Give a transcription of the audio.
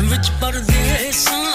ਵਿੱਚ ਪਰਦੇਸਾਂ